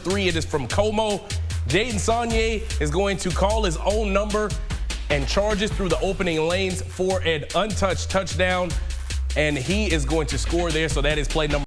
three, it is from Comeaux. Jayden Sonnier is going to call his own number and charges through the opening lanes for an untouched touchdown. And he is going to score there. So that is play number.